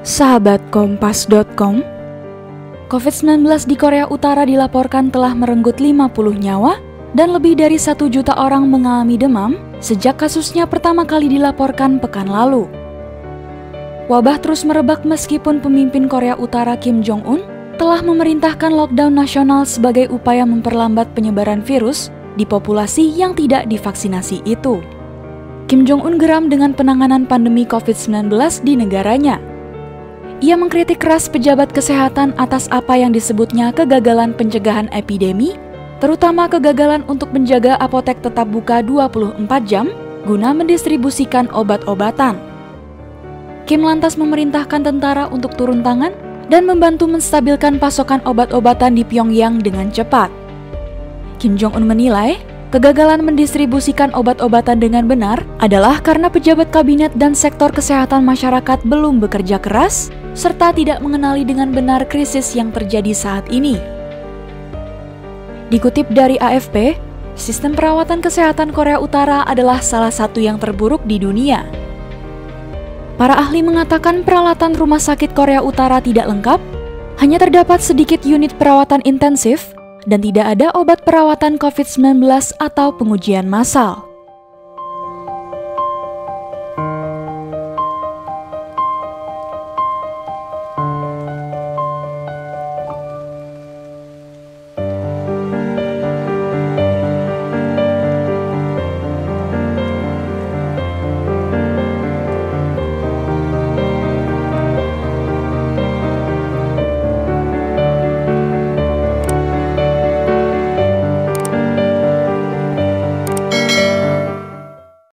Sahabat Kompas.com COVID-19 di Korea Utara dilaporkan telah merenggut 50 nyawa dan lebih dari satu juta orang mengalami demam sejak kasusnya pertama kali dilaporkan pekan lalu. Wabah terus merebak meskipun pemimpin Korea Utara Kim Jong-un telah memerintahkan lockdown nasional sebagai upaya memperlambat penyebaran virus di populasi yang tidak divaksinasi itu. Kim Jong-un geram dengan penanganan pandemi COVID-19 di negaranya. Ia mengkritik keras pejabat kesehatan atas apa yang disebutnya kegagalan pencegahan epidemi, terutama kegagalan untuk menjaga apotek tetap buka 24 jam guna mendistribusikan obat-obatan. Kim lantas memerintahkan tentara untuk turun tangan dan membantu menstabilkan pasokan obat-obatan di Pyongyang dengan cepat. Kim Jong-un menilai Kegagalan mendistribusikan obat-obatan dengan benar adalah karena pejabat kabinet dan sektor kesehatan masyarakat belum bekerja keras serta tidak mengenali dengan benar krisis yang terjadi saat ini. Dikutip dari AFP, sistem perawatan kesehatan Korea Utara adalah salah satu yang terburuk di dunia. Para ahli mengatakan peralatan rumah sakit Korea Utara tidak lengkap, hanya terdapat sedikit unit perawatan intensif dan tidak ada obat perawatan COVID-19 atau pengujian massal.